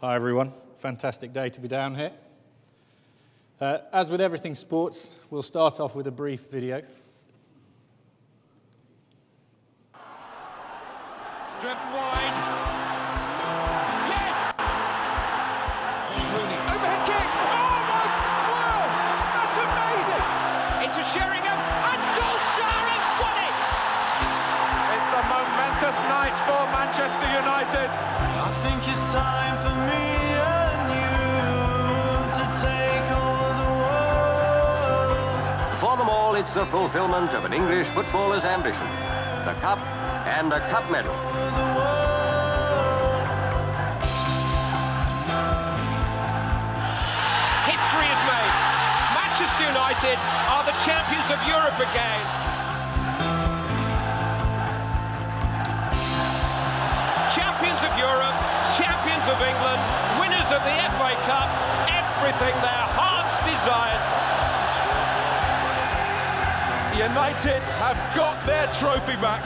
Hi, everyone. Fantastic day to be down here. Uh, as with everything sports, we'll start off with a brief video. Wide. It's the fulfillment of an English footballer's ambition. The cup and a cup medal. History is made. Manchester United are the champions of Europe again. Champions of Europe, champions of England, winners of the FA Cup, everything their hearts desired. United have got their trophy back.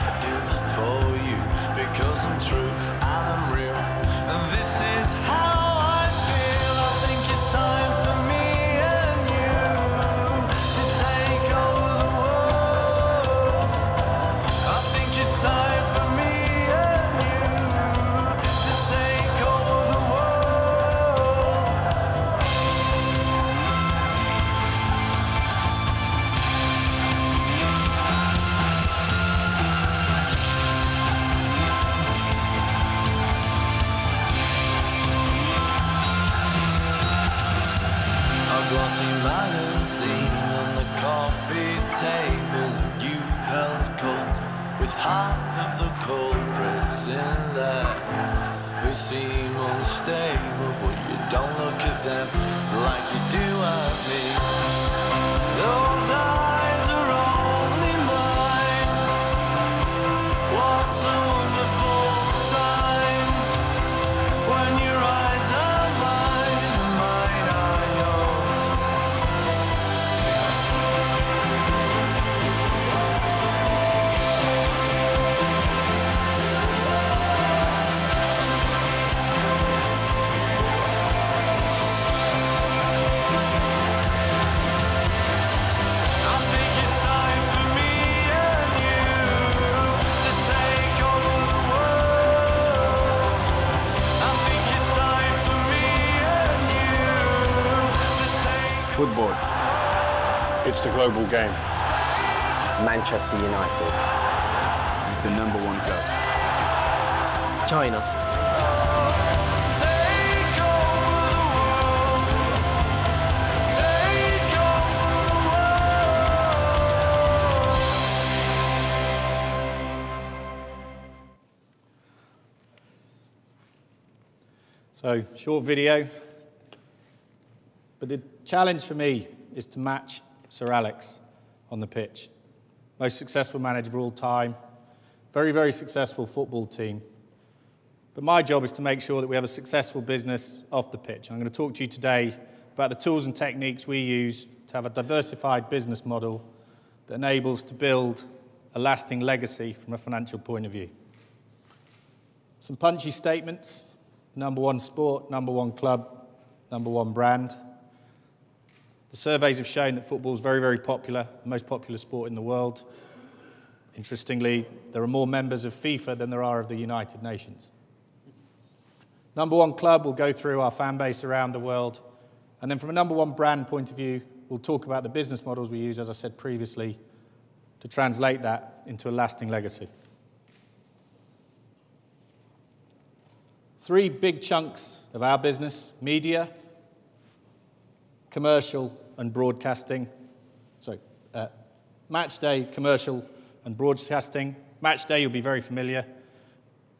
Glossy magazine on the coffee table, you've held court with half of the culprits in there who seem unstable, but you don't look at them like you do at me. It's the global game. Manchester United. It's the number one club. Join us. take over the world. Take over the world. So, short video. But the challenge for me is to match Sir Alex on the pitch. Most successful manager of all time, very, very successful football team. But my job is to make sure that we have a successful business off the pitch. I'm going to talk to you today about the tools and techniques we use to have a diversified business model that enables to build a lasting legacy from a financial point of view. Some punchy statements number one sport, number one club, number one brand. The surveys have shown that football is very, very popular, the most popular sport in the world. Interestingly, there are more members of FIFA than there are of the United Nations. Number one club, we'll go through our fan base around the world. And then from a number one brand point of view, we'll talk about the business models we use, as I said previously, to translate that into a lasting legacy. Three big chunks of our business media, commercial, and broadcasting. So, uh, match day, commercial, and broadcasting. Match day, you'll be very familiar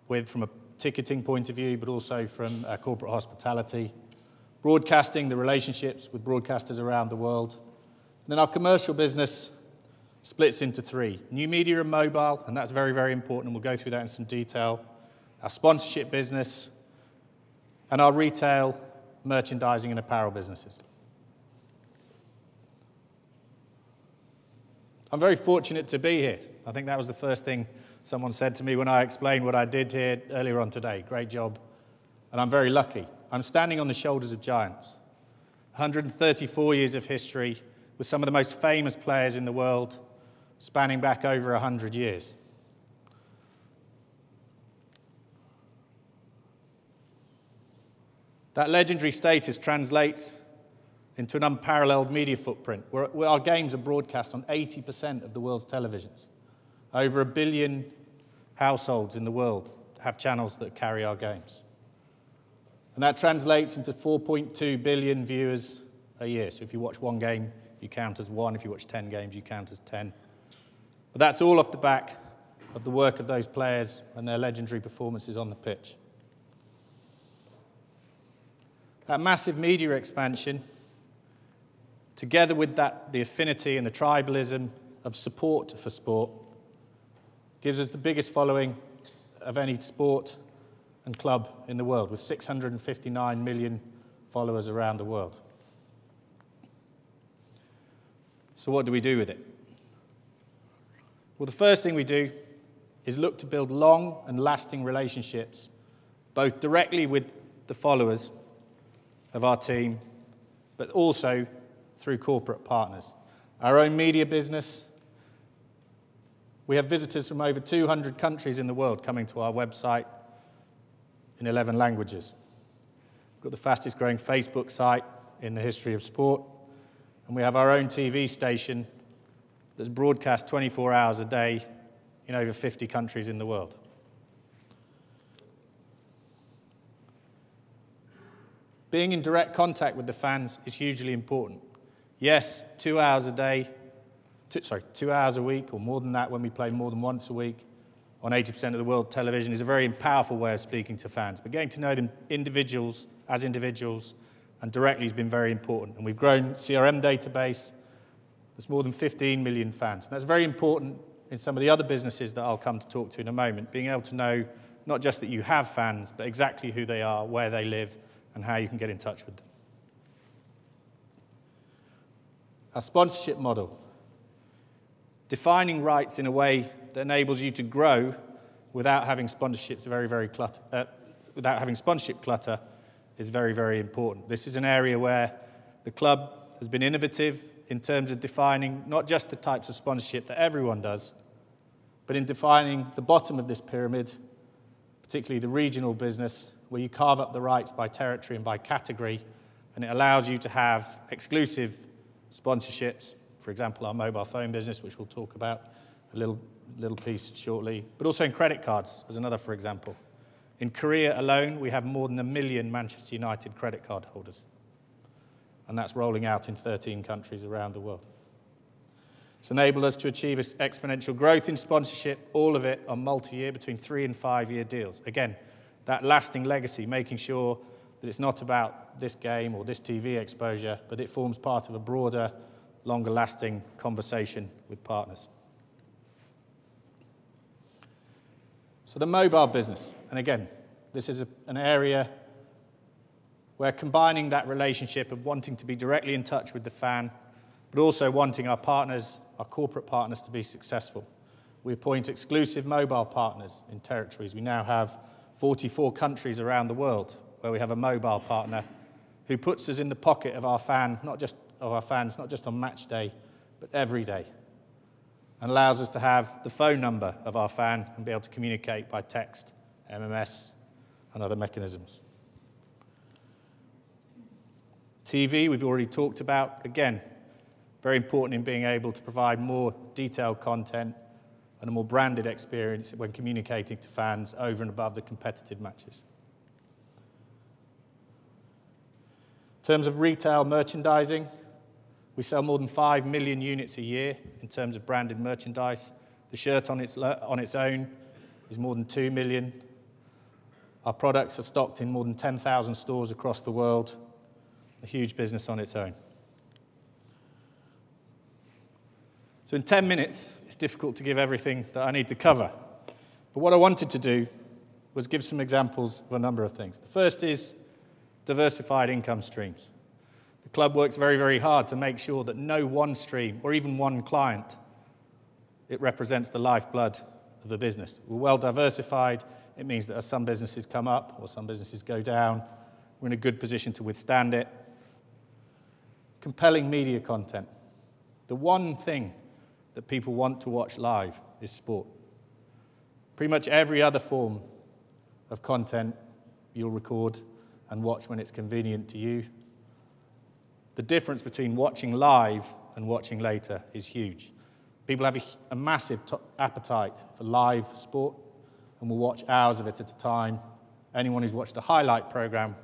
with from a ticketing point of view, but also from uh, corporate hospitality. Broadcasting, the relationships with broadcasters around the world. And then our commercial business splits into three new media and mobile, and that's very, very important, and we'll go through that in some detail. Our sponsorship business, and our retail, merchandising, and apparel businesses. I'm very fortunate to be here. I think that was the first thing someone said to me when I explained what I did here earlier on today. Great job. And I'm very lucky. I'm standing on the shoulders of giants. 134 years of history with some of the most famous players in the world, spanning back over 100 years. That legendary status translates into an unparalleled media footprint, where, our games are broadcast on 80% of the world's televisions. Over a billion households in the world have channels that carry our games. And that translates into 4.2 billion viewers a year. So if you watch one game, you count as one. If you watch 10 games, you count as 10. But that's all off the back of the work of those players and their legendary performances on the pitch. That massive media expansion together with that, the affinity and the tribalism of support for sport, gives us the biggest following of any sport and club in the world, with 659 million followers around the world. So, what do we do with it? Well, the first thing we do is look to build long and lasting relationships, both directly with the followers of our team, but also through corporate partners. Our own media business, we have visitors from over 200 countries in the world coming to our website in 11 languages. We've got the fastest growing Facebook site in the history of sport, and we have our own TV station that's broadcast 24 hours a day in over 50 countries in the world. Being in direct contact with the fans is hugely important. Yes, two hours a day, two, sorry, two hours a week or more than that when we play more than once a week on 80% of the world television is a very powerful way of speaking to fans. But getting to know them individuals as individuals and directly has been very important. And we've grown CRM database. There's more than 15 million fans. And that's very important in some of the other businesses that I'll come to talk to in a moment, being able to know not just that you have fans, but exactly who they are, where they live, and how you can get in touch with them. Our sponsorship model, defining rights in a way that enables you to grow without having sponsorships very, very clutter, uh, without having sponsorship clutter is very, very important. This is an area where the club has been innovative in terms of defining not just the types of sponsorship that everyone does, but in defining the bottom of this pyramid, particularly the regional business, where you carve up the rights by territory and by category, and it allows you to have exclusive sponsorships, for example, our mobile phone business, which we'll talk about a little, little piece shortly, but also in credit cards, as another for example. In Korea alone, we have more than a million Manchester United credit card holders, and that's rolling out in 13 countries around the world. It's enabled us to achieve exponential growth in sponsorship, all of it on multi year, between three and five year deals. Again, that lasting legacy, making sure that it's not about this game or this TV exposure, but it forms part of a broader, longer lasting conversation with partners. So, the mobile business, and again, this is a, an area where combining that relationship of wanting to be directly in touch with the fan, but also wanting our partners, our corporate partners, to be successful. We appoint exclusive mobile partners in territories. We now have 44 countries around the world where we have a mobile partner who puts us in the pocket of our fan, not just of our fans, not just on match day, but every day, and allows us to have the phone number of our fan and be able to communicate by text, MMS, and other mechanisms. TV, we've already talked about. Again, very important in being able to provide more detailed content and a more branded experience when communicating to fans over and above the competitive matches. Terms of retail merchandising, we sell more than 5 million units a year in terms of branded merchandise. The shirt on its, on its own is more than 2 million. Our products are stocked in more than 10,000 stores across the world, a huge business on its own. So, in 10 minutes, it's difficult to give everything that I need to cover. But what I wanted to do was give some examples of a number of things. The first is diversified income streams. The club works very, very hard to make sure that no one stream or even one client it represents the lifeblood of the business. We're well diversified. It means that as some businesses come up or some businesses go down, we're in a good position to withstand it. Compelling media content. The one thing that people want to watch live is sport. Pretty much every other form of content you'll record and watch when it's convenient to you. The difference between watching live and watching later is huge. People have a, a massive appetite for live sport and will watch hours of it at a time. Anyone who's watched a highlight program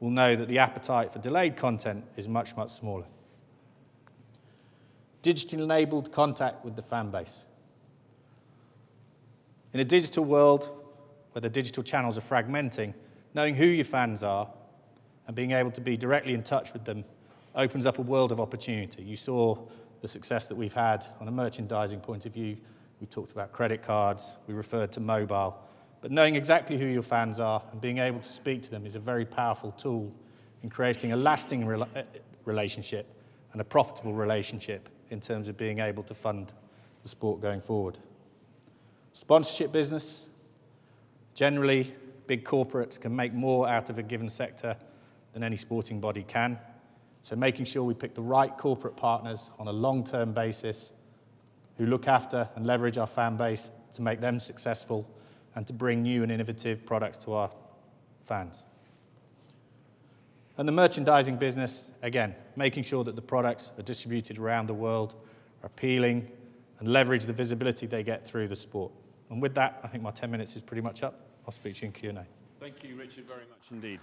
will know that the appetite for delayed content is much, much smaller. Digitally enabled contact with the fan base. In a digital world where the digital channels are fragmenting, knowing who your fans are and being able to be directly in touch with them opens up a world of opportunity. You saw the success that we've had on a merchandising point of view. We talked about credit cards, we referred to mobile. But knowing exactly who your fans are and being able to speak to them is a very powerful tool in creating a lasting rela eh, relationship and a profitable relationship in terms of being able to fund the sport going forward. Sponsorship business, generally, big corporates can make more out of a given sector than any sporting body can. So making sure we pick the right corporate partners on a long-term basis who look after and leverage our fan base to make them successful and to bring new and innovative products to our fans. And the merchandising business, again, making sure that the products are distributed around the world, are appealing, and leverage the visibility they get through the sport. And with that, I think my 10 minutes is pretty much up. I'll speak to you in Q&A. Thank you, Richard, very much indeed.